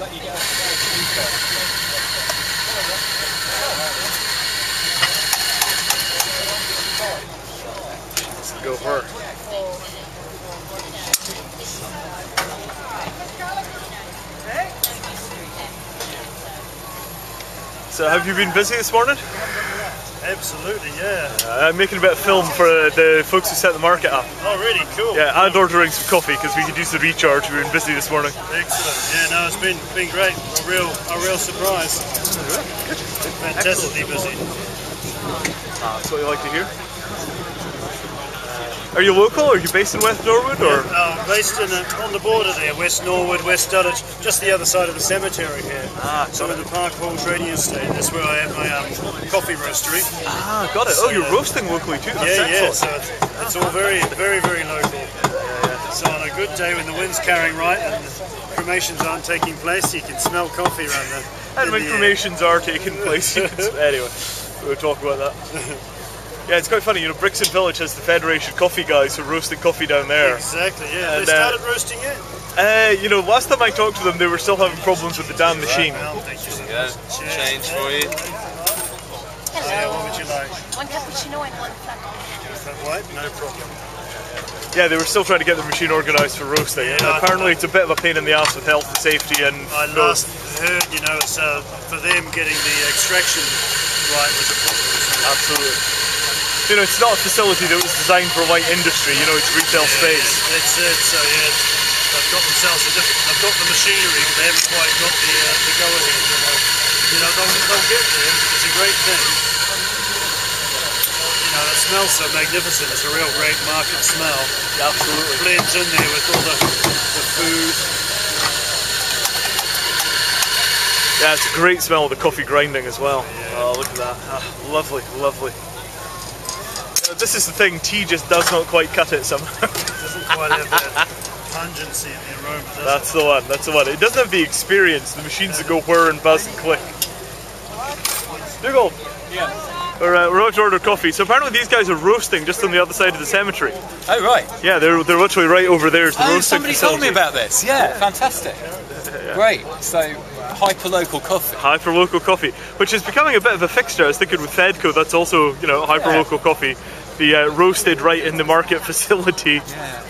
Go for her. So have you been busy this morning? Absolutely, yeah. Uh, I'm making a bit of film for uh, the folks who set the market up. Oh, really? Cool. Yeah, and ordering some coffee because we could use the recharge. We've been busy this morning. Excellent. Yeah, no, it's been been great. A real a real surprise. Fantastically busy. Ah, that's what you like to hear. Are you local? Are you based in West Norwood or? Uh, based in uh, on the border there, West Norwood, West Dulwich, just the other side of the cemetery here. Ah, so I'm in the Park Hall Trading Estate. That's where I have my um, coffee roastery. Ah, got it. Oh, you're roasting locally too. That's yeah, yeah. So it's, it's all very, very, very local. So on a good day when the wind's carrying right and the cremations aren't taking place, you can smell coffee around the. And when the air. cremations are taking place, you can, anyway, we'll talk about that. Yeah, it's quite funny. You know, Brixton Village has the Federation Coffee guys who are roasting coffee down there. Exactly. Yeah. And, they uh, started roasting it. Uh, you know, last time I talked to them, they were still having problems with the damn machine. Well, thank you so Yeah, change for you. Yeah, what would you like? One cappuccino and one flat Flat white? No problem. Yeah, they were still trying to get the machine organised for roasting. Yeah, and apparently, it's a bit of a pain in the ass with health and safety and. I last heard, you know, it's, uh, for them getting the extraction right was a problem. Absolutely. You know, it's not a facility that was designed for a light industry. You know, it's retail space. That's it. So yeah, they've got themselves a different. They've got the machinery, but they haven't quite got the uh, the go ahead. You know, you know they'll, they'll get there. It's a great thing. You know, it smells so magnificent. It's a real great market smell. Absolutely. Blends in there with all the the food. Yeah, it's a great smell of the coffee grinding as well. Oh, look at that. Ah, lovely, lovely. This is the thing, tea just does not quite cut it somehow. Doesn't quite have that pungency in the aroma, does That's the one, that's the one. It doesn't have the experience, the machines that go whir and buzz and click. Dougal, Yeah. we're, uh, we're about to order coffee. So apparently these guys are roasting just on the other side of the cemetery. Oh right. Yeah, they're, they're literally right over there. Is the Oh, roasting somebody facility. told me about this. Yeah, fantastic. Great. So hyper local coffee. Hyper local coffee, which is becoming a bit of a fixture. I was thinking with Fedco, that's also you know hyper local coffee, the uh, roasted right in the market facility, Yeah.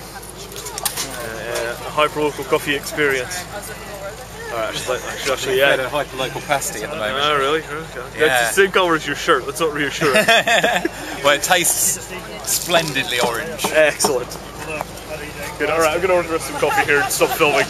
uh, hyper local coffee experience. Alright, I should, like- actually Yeah, yeah. a hyper local pasty at the moment. Oh really? Okay. Yeah. That's the same colour as your shirt. That's not reassuring. well, it tastes splendidly orange. Excellent. it? Look, how do you do? Good. All right, I'm gonna order us some coffee here and stop filming.